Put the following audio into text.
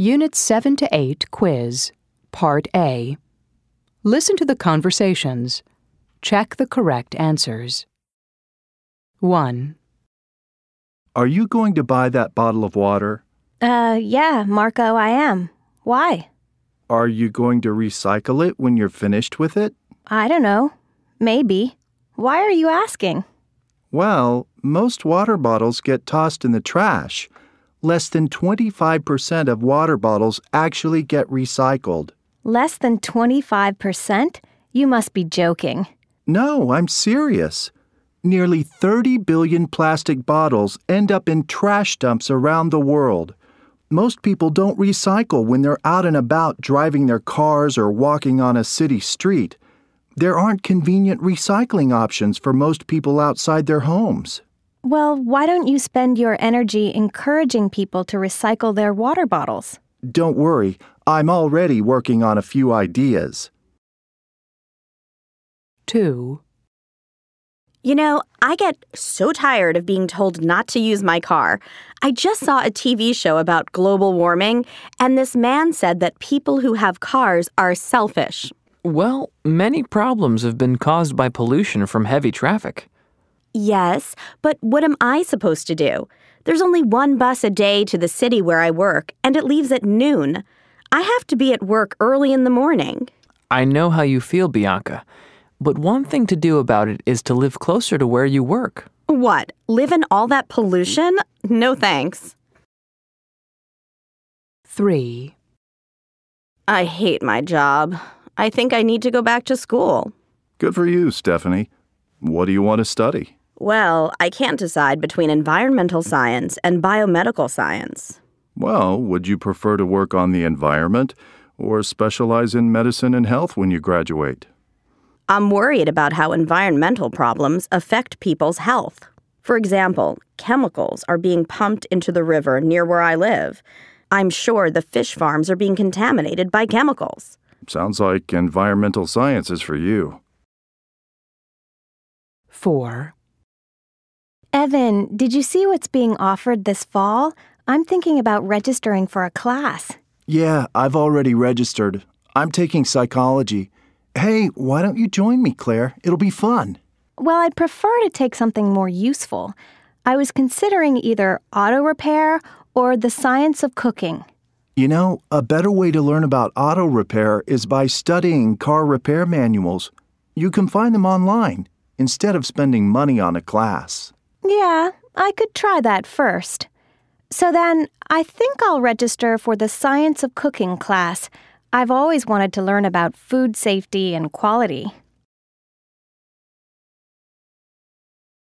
Unit 7 to 8 Quiz, Part A. Listen to the conversations. Check the correct answers. 1, Are you going to buy that bottle of water? Uh, yeah, Marco, I am. Why? Are you going to recycle it when you're finished with it? I don't know. Maybe. Why are you asking? Well, most water bottles get tossed in the trash. Less than 25% of water bottles actually get recycled. Less than 25%? You must be joking. No, I'm serious. Nearly 30 billion plastic bottles end up in trash dumps around the world. Most people don't recycle when they're out and about driving their cars or walking on a city street. There aren't convenient recycling options for most people outside their homes. Well, why don't you spend your energy encouraging people to recycle their water bottles? Don't worry, I'm already working on a few ideas. 2, You know, I get so tired of being told not to use my car. I just saw a TV show about global warming, and this man said that people who have cars are selfish. Well, many problems have been caused by pollution from heavy traffic. Yes, but what am I supposed to do? There's only one bus a day to the city where I work, and it leaves at noon. I have to be at work early in the morning. I know how you feel, Bianca, but one thing to do about it is to live closer to where you work. What? Live in all that pollution? No thanks. 3, I hate my job. I think I need to go back to school. Good for you, Stephanie. What do you want to study? Well, I can't decide between environmental science and biomedical science. Well, would you prefer to work on the environment or specialize in medicine and health when you graduate? I'm worried about how environmental problems affect people's health. For example, chemicals are being pumped into the river near where I live. I'm sure the fish farms are being contaminated by chemicals. Sounds like environmental science is for you. 4, Evan, did you see what's being offered this fall? I'm thinking about registering for a class. Yeah, I've already registered. I'm taking psychology. Hey, why don't you join me, Claire? It'll be fun. Well, I'd prefer to take something more useful. I was considering either auto repair or the science of cooking. You know, a better way to learn about auto repair is by studying car repair manuals. You can find them online instead of spending money on a class. Yeah, I could try that first. So then, I think I'll register for the science of cooking class. I've always wanted to learn about food safety and quality.